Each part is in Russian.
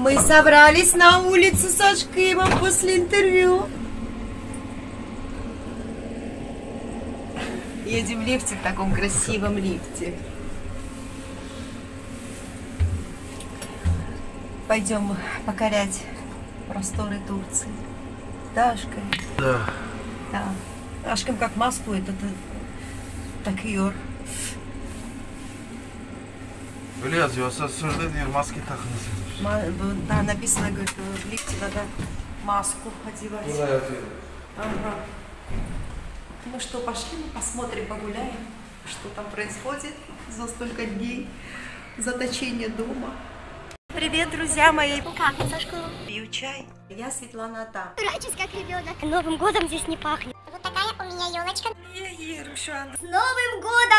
Мы собрались на улицу со Шкимом после интервью. Едем в лифте, в таком красивом лифте. Пойдем покорять просторы Турции. Да, Ашким? Да. Да. Ашким как Москву, это takıyor. Öyle yazıyor. Asansörde diyor maske takınız. Ма- bu- Да, написано, говорит, в лифте надо маску одевать. Ага. Ну что, пошли, посмотрим, погуляем, что там происходит за столько дней заточения дома. Привет, друзья мои! Ну как, Сашку? Пью чай. Я Светлана Та. Дурачусь, как ребенок. Новым годом здесь не пахнет. Вот такая у меня елочка. С Новым годом!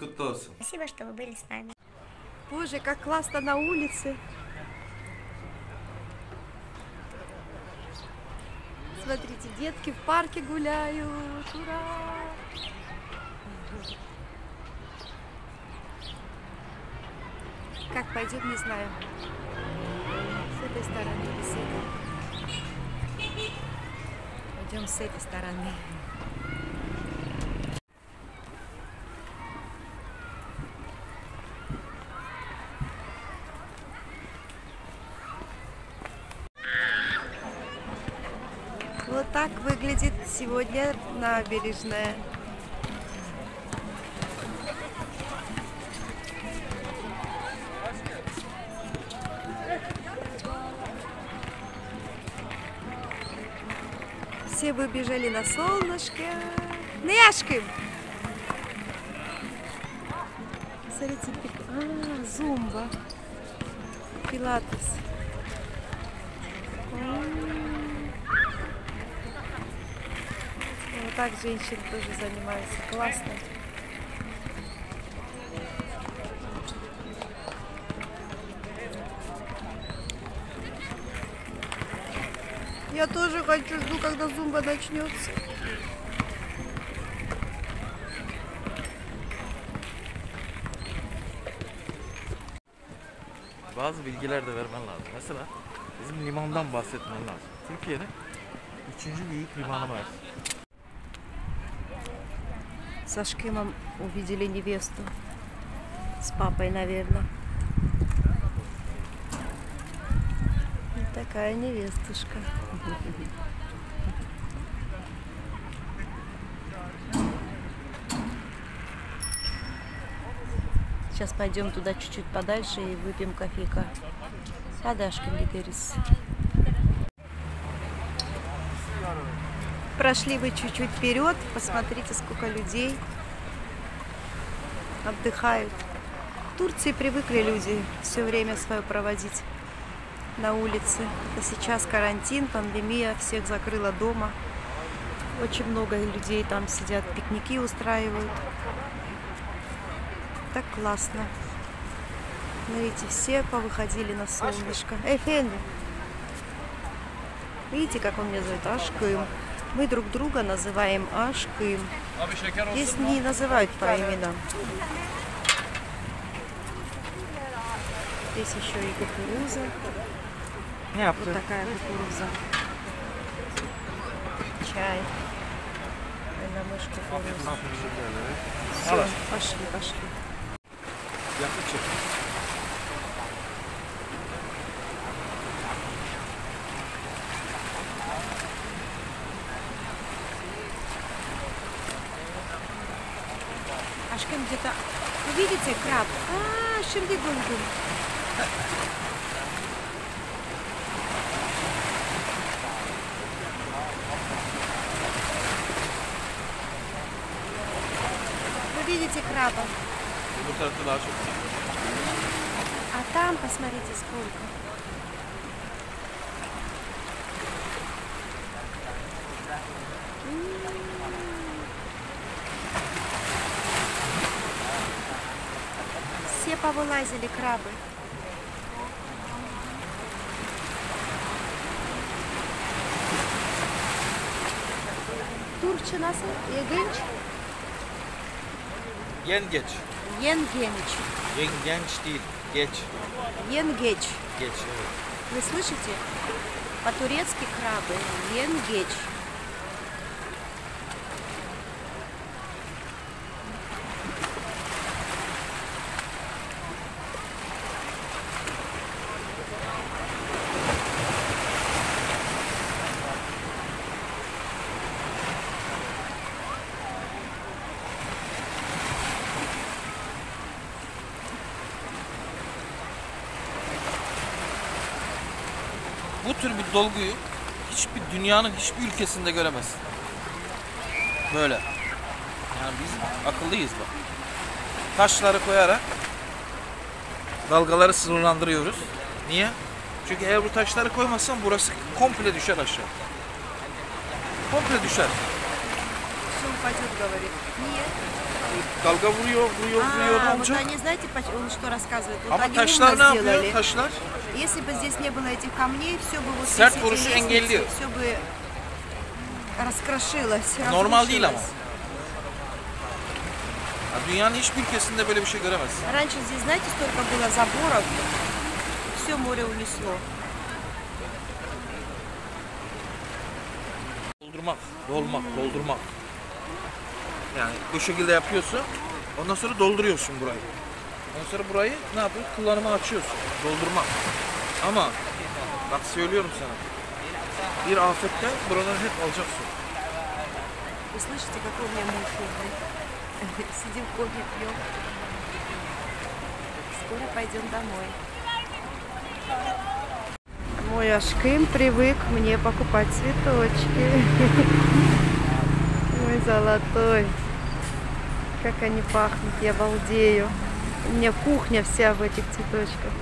Kutlu olsun. Спасибо, что вы были с нами. Боже, как классно на улице. Смотрите, детки в парке гуляют. Ура! Как пойдем, не знаю. С этой стороны или с этой? Пойдем с этой стороны. Вот так выглядит сегодня набережная. Все выбежали на солнышко. Няшки! Смотрите, а, зумба. Пилатес. М. Вот так женщины тоже занимаются. Классно. Я тоже хочу, жду, когда зумба начнется. Bazı bilgiler de vermen lazım. Mesela bizim limandan bahsetmen lazım. Türkiye'nin üçüncü büyük limanı var. Со Шкимом увидели невесту. С папой, наверное. Вот такая невестушка. Сейчас пойдем туда чуть-чуть подальше и выпьем кофейка. Подашки гидерис. Прошли вы чуть-чуть вперед, посмотрите, сколько людей отдыхают. В Турции привыкли люди все время свое проводить на улице. Это сейчас карантин, пандемия, всех закрыла дома. Очень много людей там сидят, пикники устраивают. Так классно. Смотрите, все повыходили на солнышко. Эй, Фенди! Видите, как он меня зовет? Ашкым. Мы друг друга называем Ашкым. Здесь не называют по именам. Здесь еще и кукуруза. Вот такая кукуруза. Чай. На мышь кукуруза. Все, пошли, пошли. Видите краб? А, ширдигунгум. Вы видите краба? А там, посмотрите, сколько. Повылазили крабы. Türkçe nasıl? Yengeç? Yengeç. Yengeç. Yengenç değil. Geç. Yengeç. Geç evet. Вы слышите? По-турецки крабы. Енгеч. tür bir dolguyu hiçbir dünyanın hiçbir ülkesinde göremezsin. Böyle. Yani biz akıllıyız bak. Taşları koyarak dalgaları sınırlandırıyoruz. Niye? Çünkü eğer bu taşları koymazsan burası komple düşer aşağı. Komple düşer. Şunu Niye? Dalga vuruyor, vuruyor, vuruyor. Ne А, вот olacak? они, знаете, он что рассказывает? Вот Ama они taşlar умно ne yapıyor? сделали. Taşlar Если бы здесь не было этих камней, все бы вот Sert здесь vuruşu эти лестницы, engelliyor. все бы раскрошилось, normal değil ama. разрушилось. Ya dünyanın hiçbir ülkesinde böyle bir şey göremezsin. Раньше здесь, знаете, столько было заборов, все море унесло. Doldurmak, dolmak, doldurmak. Yani bu şekilde yapıyorsun. Ondan sonra dolduruyorsun burayı. Ondan sonra burayı ne yapıyorsun? Kullanıma açıyorsun. Doldurmak. Ama bak söylüyorum sana. Bir afette buraları hep alacaksın. Вы слышите, какой у меня муж умный? Сидим кофе пьем. Скоро пойдем домой. Мой Ашким привык мне покупать цветочки. Мой золотой. Как они пахнут, я балдею. У меня кухня вся в этих цветочках.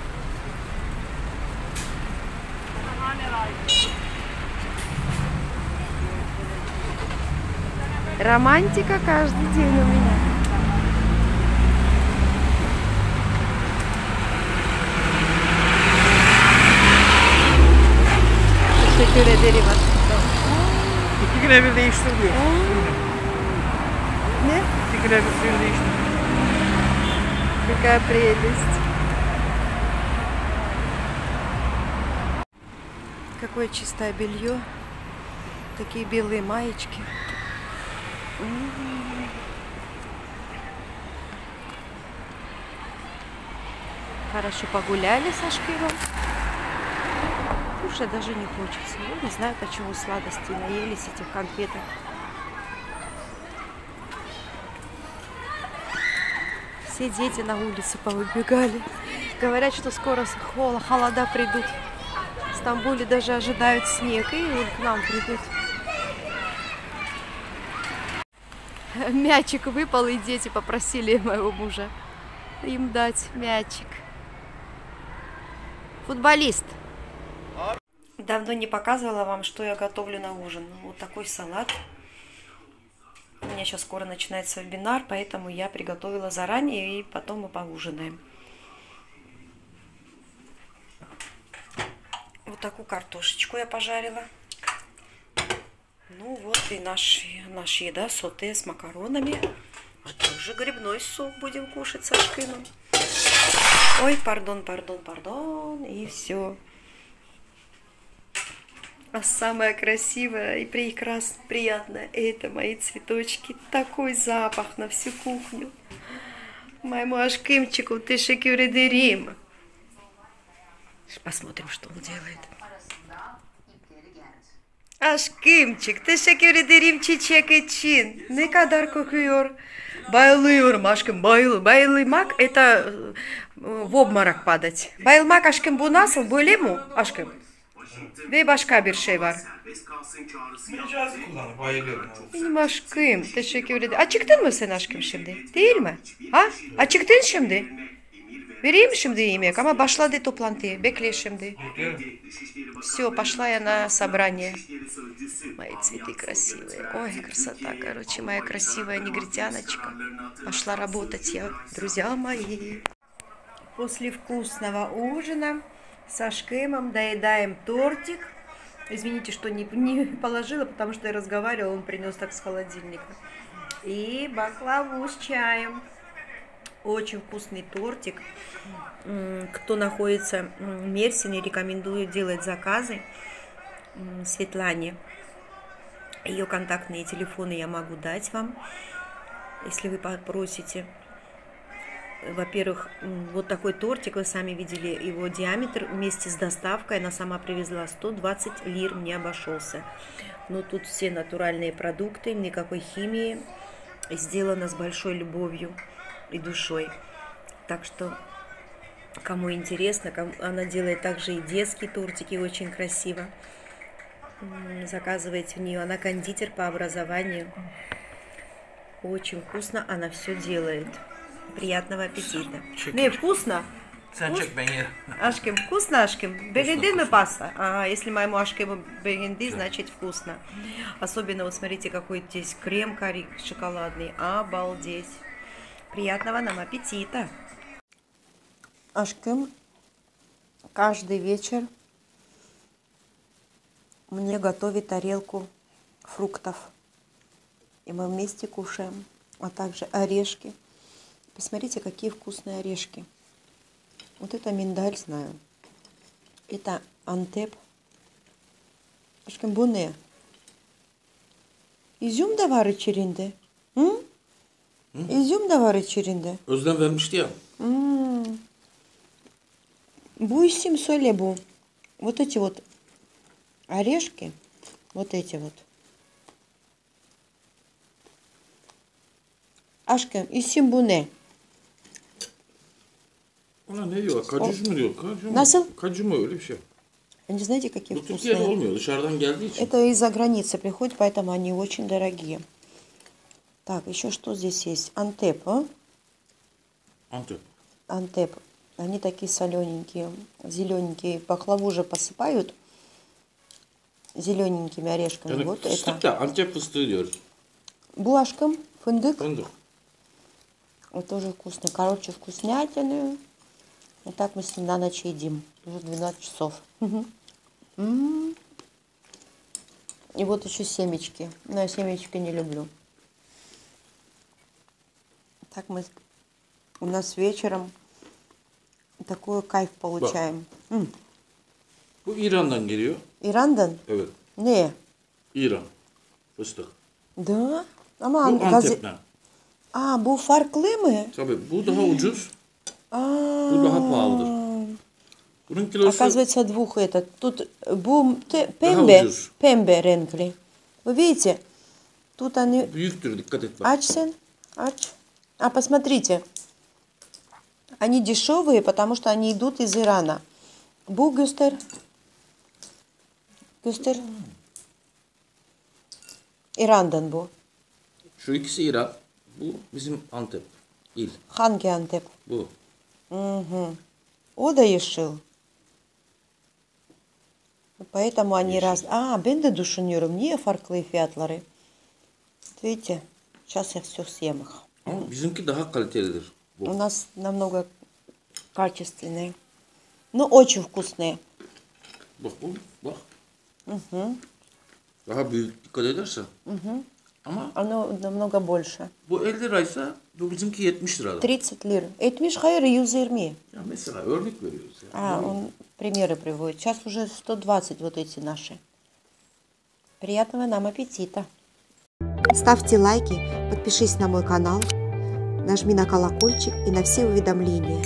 Романтика каждый день у меня. Teşekkür ederim. İki güne bir değiştir suyunu değiştir. Какая прелесть. Какое чистое белье. Такие белые маечки. Хорошо погуляли со Шкивом. Кушать даже не хочется. Ну, не знаю, почему сладости наелись этих конфеток. Все дети на улицу повыбегали. Говорят, что скоро холода придут. В Стамбуле даже ожидают снег, и к нам придут. Мячик выпал, и дети попросили моего мужа им дать мячик. Футболист. Давно не показывала вам, что я готовлю на ужин. Вот такой салат. Меня сейчас скоро начинается вебинар, поэтому я приготовила заранее, и потом мы поужинаем. Вот такую картошечку я пожарила. Ну вот и наш, наша еда, соте с макаронами. А также грибной суп будем кушать со шкином. Ой, пардон, пардон, пардон. И все. А самое красивое и прекрасно, приятное это мои цветочки. Такой запах на всю кухню. Моему ашкимчику ты шекюредерим. Посмотрим, что он делает. Aşkımcık teşekkür ederim çiçek için. Ne kadar kokuyor. Bayılıyorum aşkım bayıl. Bayılmak это э, в обморок падать. Aşkım bu nasıl böyle mi aşkım? Ve başka bir şey var. Mecazi kullanır. Bayılıyorum. Benim aşkım teşekkür ederim. Acıktın mı sen aşkım şimdi? Değil mi? Ha? Acıktın şimdi. Vereyim şimdi yemek ama başladı toplantı. Bekle şimdi. Все, пошла я на собрание. Мои цветы красивые. Ой, красота, короче, моя красивая негритяночка. Пошла работать я, друзья мои. После вкусного ужина со Шкемом доедаем тортик. Извините, что не, не положила, потому что я разговаривала, он принес так с холодильника. И баклаву с чаем. Очень вкусный тортик. Кто находится в Мерсине, рекомендую делать заказы Светлане. Ее контактные телефоны я могу дать вам, если вы попросите. Во-первых, вот такой тортик, вы сами видели его диаметр вместе с доставкой. Она сама привезла 120 лир, мне обошелся. Но тут все натуральные продукты, никакой химии. Сделано с большой любовью и душой. Так что, кому интересно, она делает также и детские тортики очень красиво. Заказывайте у нее. Она кондитер по образованию. Очень вкусно она все делает. Приятного аппетита. Не, вкусно? Ben yerim. Aşkım, вкусно, aşkım? Beğendin mi паста? Ага, если моему aşkımı beğendi, значит вкусно. Особенно, вот смотрите, какой здесь крем карри шоколадный. Обалдеть. Приятного нам аппетита. Aşkım, каждый вечер мне готовит тарелку фруктов. И мы вместе кушаем. А также орешки. Посмотрите, какие вкусные орешки. Вот это миндаль, знаю. Это антеп. Ne? İzüm de var içinde. Hı? İzüm de var içinde. Özlem vermişti ya. Bu isim söyle bu. Вот эти вот орешки, вот эти вот. Aşkım isim bu ne? Ona ne diyor? Kacüz mü diyor? Kacü mü? Nasıl? Kacü mü öyle bir şey. Они знаете, какие Bu Türkiye'de вкусные? olmuyor. Dışarıdan geldiği için. Это из-за границы приходит, поэтому они очень дорогие. Так, еще что здесь есть? Антеп, а? Antep. Антеп. Они такие солененькие, зелененькие. Пахлаву же посыпают зелененькими орешками. Yani вот это. fıstık da Antep fıstığı diyoruz. Булашком, фундук. Fındık. Вот тоже вкусно. Короче, вкуснятины. Вот так мы с ним на ночь едим. Уже 12 часов. М. И вот еще семечки. Но я семечки не люблю. Так мы... У нас вечером такой кайф получаем. М. Bu İran'dan geliyor. İran'dan? Evet. Ne? İran. Fıstık. Да. Ama Bu. Antep'ten. Aa bu farklı mı? Tabii bu daha ucuz. Bu daha pahalıdır. Bunun kilosu Оказывается, двух этот. Тут бум те- пембе, ucuz. пембе ренгли. Вы видите? Тут они... büyüktür. Dikkat et bak. Ач сен? Ач. А, посмотрите. Они дешевые, потому что они идут из Ирана. Бу гюстер. Гюстер. İran'dan bu. Şu ikisi İran. Bu bizim Antep. İl. Hangi Antep? Bu. O da yeşil. Поэтому они раз... А, de düşünüyorum. Niye farklı fiyatları? Видите? Сейчас я все съем их. Bizimki daha kalitelidir. Bu. У нас намного качественные. Ну, очень вкусные. Bak bu. Bak. Daha büyük dikkat edersen. Ama Оно намного больше. bu 50 liraysa bu bizimki 70 lirada. 30 лир. Этмиш хайр 120. Ya mesela örnek veriyoruz ya. А, он примеры приводит. Сейчас уже 120 вот эти наши. Приятного нам аппетита. Ставьте лайки, подпишись на мой канал, нажми на колокольчик и на все уведомления.